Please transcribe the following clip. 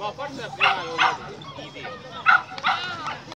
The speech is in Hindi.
Well, first, I've got all that easy.